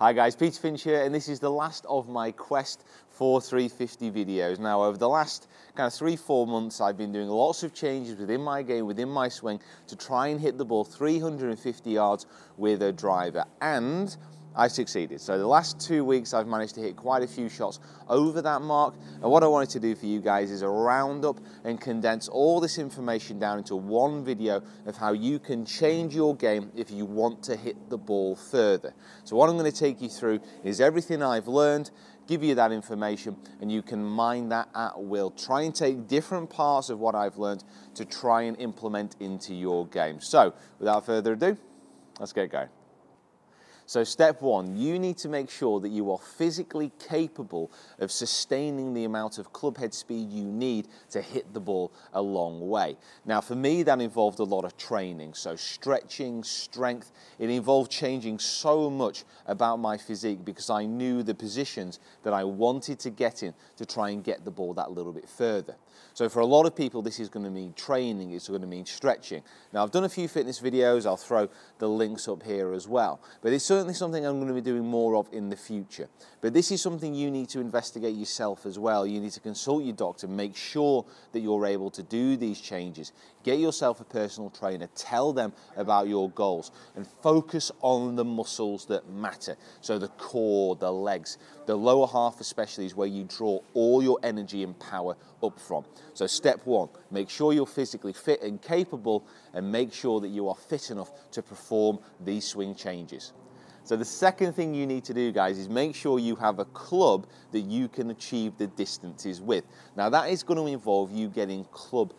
Hi guys, Peter Finch here, and this is the last of my Quest for 350 videos. Now, over the last kind of three, four months, I've been doing lots of changes within my game, within my swing, to try and hit the ball 350 yards with a driver. And I succeeded. So the last two weeks I've managed to hit quite a few shots over that mark. And what I wanted to do for you guys is a roundup and condense all this information down into one video of how you can change your game if you want to hit the ball further. So what I'm going to take you through is everything I've learned, give you that information and you can mine that at will. Try and take different parts of what I've learned to try and implement into your game. So without further ado, let's get going. So step one, you need to make sure that you are physically capable of sustaining the amount of club head speed you need to hit the ball a long way. Now for me, that involved a lot of training. So stretching, strength, it involved changing so much about my physique because I knew the positions that I wanted to get in to try and get the ball that little bit further. So for a lot of people, this is going to mean training, it's going to mean stretching. Now I've done a few fitness videos, I'll throw the links up here as well. But it's certainly something I'm going to be doing more of in the future. But this is something you need to investigate yourself as well. You need to consult your doctor, make sure that you're able to do these changes. Get yourself a personal trainer, tell them about your goals and focus on the muscles that matter. So the core, the legs, the lower half especially is where you draw all your energy and power up from. So step one, make sure you're physically fit and capable and make sure that you are fit enough to perform these swing changes. So the second thing you need to do, guys, is make sure you have a club that you can achieve the distances with. Now that is going to involve you getting club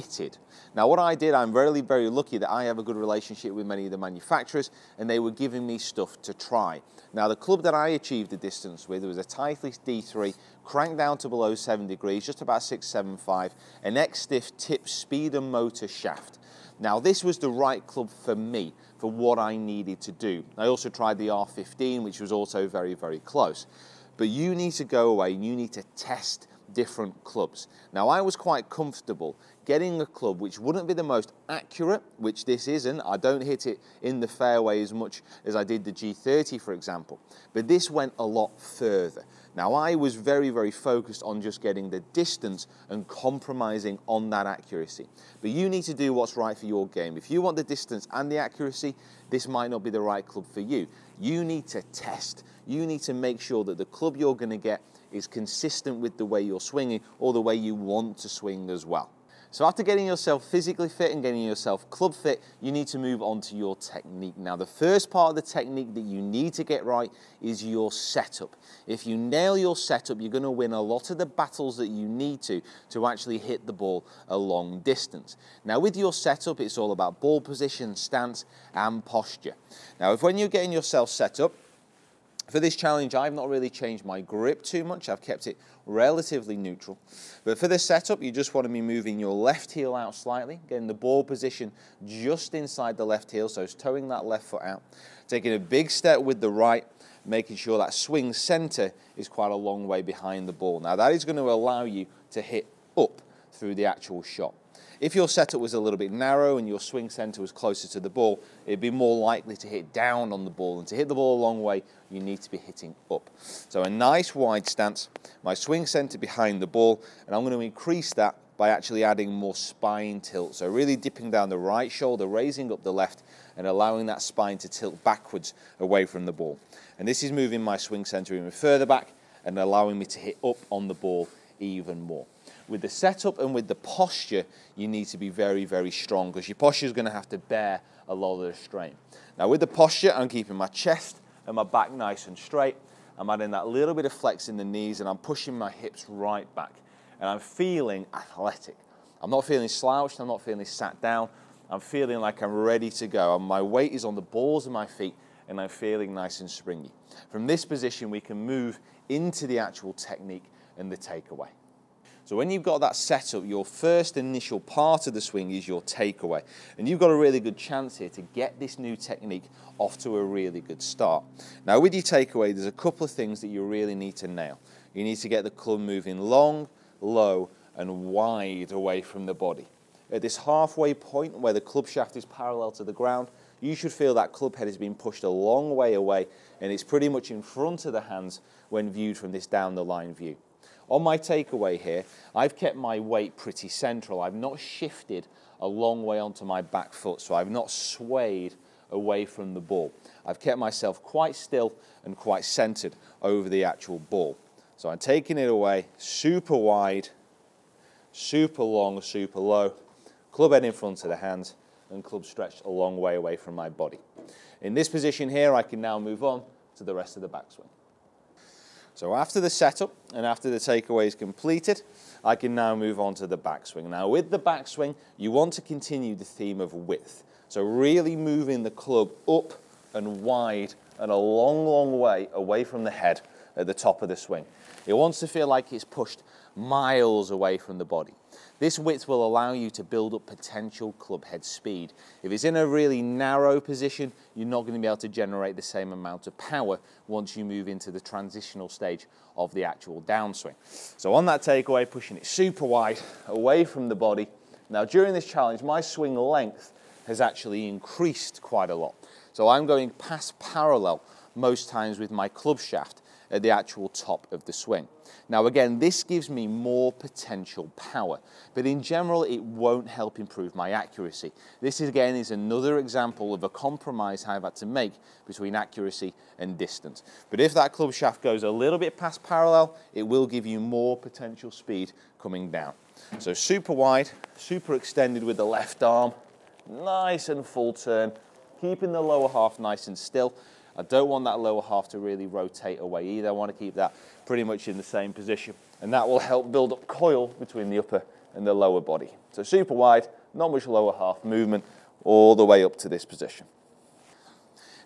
fitted. Now what I did, I'm really very lucky that I have a good relationship with many of the manufacturers and they were giving me stuff to try. Now the club that I achieved the distance with was a Titleist D3 cranked down to below 7 degrees, just about 675, an X-Stiff tip speed and motor shaft. Now this was the right club for me for what I needed to do. I also tried the R15, which was also very, very close. But you need to go away and you need to test different clubs. Now I was quite comfortable getting a club which wouldn't be the most accurate, which this isn't. I don't hit it in the fairway as much as I did the G30 for example, but this went a lot further. Now I was very, very focused on just getting the distance and compromising on that accuracy. But you need to do what's right for your game. If you want the distance and the accuracy, this might not be the right club for you. You need to test. You need to make sure that the club you're going to get is consistent with the way you're swinging or the way you want to swing as well. So after getting yourself physically fit and getting yourself club fit, you need to move on to your technique. Now the first part of the technique that you need to get right is your setup. If you nail your setup, you're going to win a lot of the battles that you need to to actually hit the ball a long distance. Now with your setup, it's all about ball position, stance and posture. Now if when you're getting yourself set up, for this challenge, I've not really changed my grip too much. I've kept it relatively neutral. But for this setup, you just want to be moving your left heel out slightly, getting the ball position just inside the left heel, so it's toeing that left foot out. Taking a big step with the right, making sure that swing center is quite a long way behind the ball. Now that is going to allow you to hit up through the actual shot. If your setup was a little bit narrow and your swing center was closer to the ball, it'd be more likely to hit down on the ball. And to hit the ball a long way, you need to be hitting up. So a nice wide stance, my swing center behind the ball, and I'm going to increase that by actually adding more spine tilt. So really dipping down the right shoulder, raising up the left, and allowing that spine to tilt backwards away from the ball. And this is moving my swing center even further back and allowing me to hit up on the ball even more with the setup and with the posture, you need to be very, very strong because your posture is going to have to bear a lot of the strain. Now with the posture, I'm keeping my chest and my back nice and straight. I'm adding that little bit of flex in the knees and I'm pushing my hips right back. And I'm feeling athletic. I'm not feeling slouched, I'm not feeling sat down. I'm feeling like I'm ready to go. And my weight is on the balls of my feet and I'm feeling nice and springy. From this position, we can move into the actual technique and the takeaway. So when you've got that set up, your first initial part of the swing is your takeaway. And you've got a really good chance here to get this new technique off to a really good start. Now with your takeaway, there's a couple of things that you really need to nail. You need to get the club moving long, low, and wide away from the body. At this halfway point where the club shaft is parallel to the ground, you should feel that club head has been pushed a long way away and it's pretty much in front of the hands when viewed from this down the line view. On my takeaway here, I've kept my weight pretty central. I've not shifted a long way onto my back foot, so I've not swayed away from the ball. I've kept myself quite still and quite centered over the actual ball. So I'm taking it away super wide, super long, super low, club head in front of the hands, and club stretched a long way away from my body. In this position here, I can now move on to the rest of the backswing. So after the setup and after the takeaway is completed, I can now move on to the backswing. Now with the backswing, you want to continue the theme of width. So really moving the club up and wide and a long, long way away from the head at the top of the swing. It wants to feel like it's pushed miles away from the body. This width will allow you to build up potential club head speed. If it's in a really narrow position, you're not going to be able to generate the same amount of power once you move into the transitional stage of the actual downswing. So on that takeaway, pushing it super wide away from the body. Now during this challenge, my swing length has actually increased quite a lot. So I'm going past parallel most times with my club shaft at the actual top of the swing. Now again, this gives me more potential power, but in general it won't help improve my accuracy. This again is another example of a compromise I've had to make between accuracy and distance. But if that club shaft goes a little bit past parallel, it will give you more potential speed coming down. So super wide, super extended with the left arm, nice and full turn, keeping the lower half nice and still, I don't want that lower half to really rotate away either. I want to keep that pretty much in the same position. And that will help build up coil between the upper and the lower body. So super wide, not much lower half movement all the way up to this position.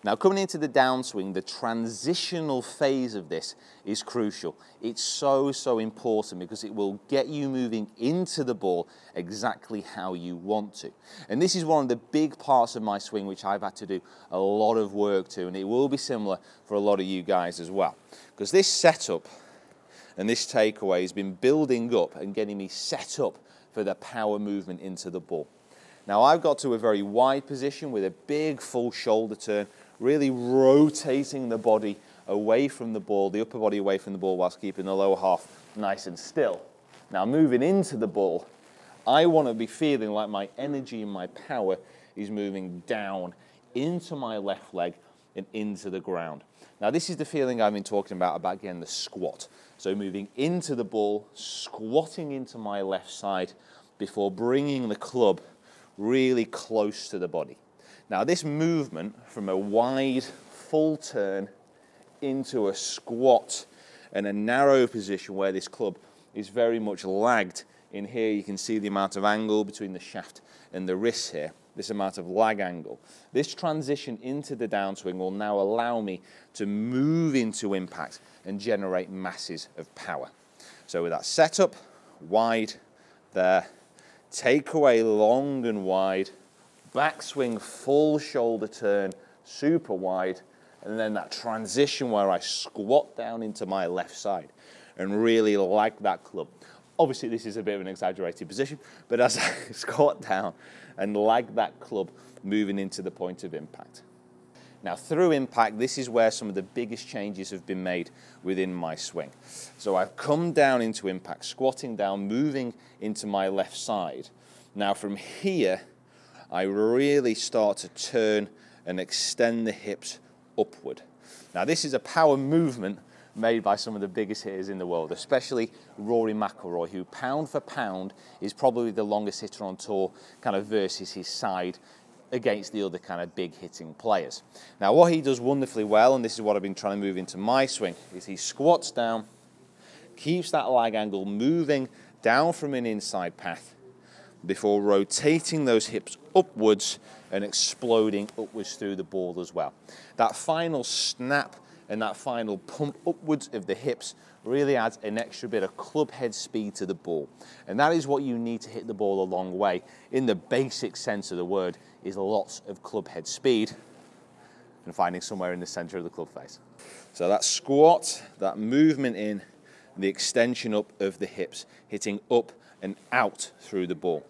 Now coming into the downswing, the transitional phase of this is crucial. It's so, so important because it will get you moving into the ball exactly how you want to. And this is one of the big parts of my swing which I've had to do a lot of work to and it will be similar for a lot of you guys as well. Because this setup and this takeaway has been building up and getting me set up for the power movement into the ball. Now I've got to a very wide position with a big full shoulder turn really rotating the body away from the ball, the upper body away from the ball whilst keeping the lower half nice and still. Now moving into the ball, I want to be feeling like my energy and my power is moving down into my left leg and into the ground. Now this is the feeling I've been talking about, about again the squat. So moving into the ball, squatting into my left side before bringing the club really close to the body. Now this movement from a wide full turn into a squat and a narrow position where this club is very much lagged. In here you can see the amount of angle between the shaft and the wrist here, this amount of lag angle. This transition into the downswing will now allow me to move into impact and generate masses of power. So with that setup, wide there, take away long and wide, backswing, full shoulder turn, super wide, and then that transition where I squat down into my left side and really like that club. Obviously, this is a bit of an exaggerated position, but as I squat down and like that club moving into the point of impact. Now, through impact, this is where some of the biggest changes have been made within my swing. So I've come down into impact, squatting down, moving into my left side. Now, from here, I really start to turn and extend the hips upward. Now this is a power movement made by some of the biggest hitters in the world, especially Rory McIlroy, who pound for pound is probably the longest hitter on tour, kind of versus his side against the other kind of big hitting players. Now what he does wonderfully well, and this is what I've been trying to move into my swing, is he squats down, keeps that lag angle moving down from an inside path, before rotating those hips upwards and exploding upwards through the ball as well. That final snap and that final pump upwards of the hips really adds an extra bit of club head speed to the ball. And that is what you need to hit the ball a long way. In the basic sense of the word is lots of club head speed and finding somewhere in the center of the club face. So that squat, that movement in, the extension up of the hips, hitting up and out through the ball.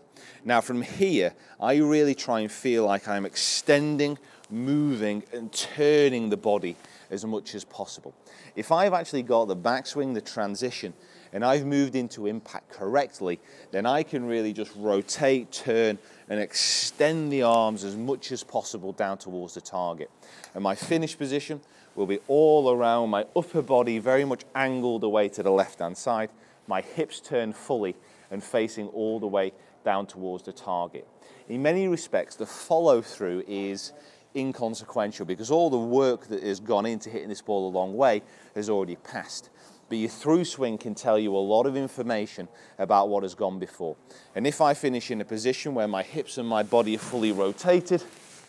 Now from here, I really try and feel like I'm extending moving and turning the body as much as possible. If I've actually got the backswing, the transition, and I've moved into impact correctly, then I can really just rotate, turn, and extend the arms as much as possible down towards the target. And my finish position will be all around my upper body, very much angled away to the left-hand side, my hips turned fully and facing all the way down towards the target. In many respects, the follow-through is inconsequential because all the work that has gone into hitting this ball a long way has already passed. But your through swing can tell you a lot of information about what has gone before. And if I finish in a position where my hips and my body are fully rotated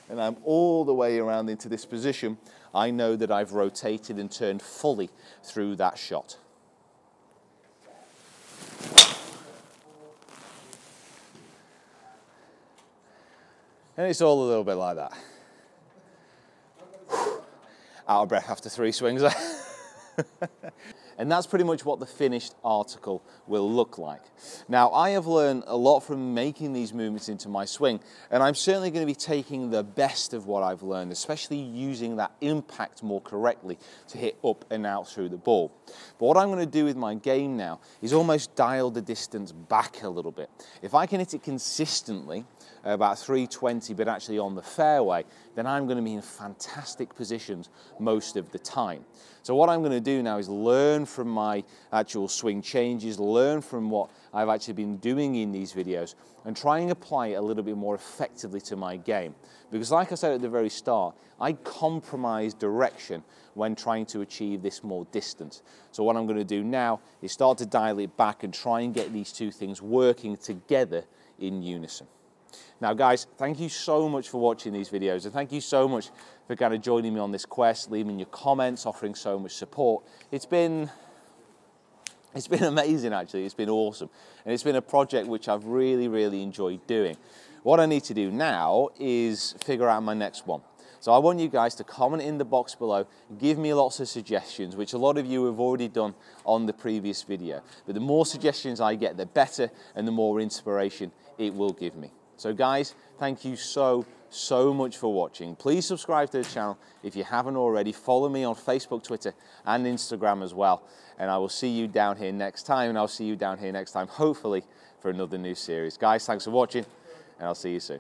and I'm all the way around into this position, I know that I've rotated and turned fully through that shot. And it's all a little bit like that. Out of breath after three swings. And that's pretty much what the finished article will look like. Now, I have learned a lot from making these movements into my swing, and I'm certainly going to be taking the best of what I've learned, especially using that impact more correctly to hit up and out through the ball. But what I'm going to do with my game now is almost dial the distance back a little bit. If I can hit it consistently, about 320, but actually on the fairway, then I'm going to be in fantastic positions most of the time. So what I'm going to do now is learn from my actual swing changes, learn from what I've actually been doing in these videos, and try and apply it a little bit more effectively to my game. Because like I said at the very start, I compromise direction when trying to achieve this more distance. So what I'm going to do now is start to dial it back and try and get these two things working together in unison. Now guys, thank you so much for watching these videos and thank you so much for kind of joining me on this quest, leaving your comments, offering so much support. It's been, it's been amazing actually, it's been awesome. And it's been a project which I've really, really enjoyed doing. What I need to do now is figure out my next one. So I want you guys to comment in the box below, give me lots of suggestions, which a lot of you have already done on the previous video. But the more suggestions I get, the better and the more inspiration it will give me. So guys, thank you so, so much for watching. Please subscribe to the channel if you haven't already. Follow me on Facebook, Twitter, and Instagram as well. And I will see you down here next time, and I'll see you down here next time, hopefully, for another new series. Guys, thanks for watching, and I'll see you soon.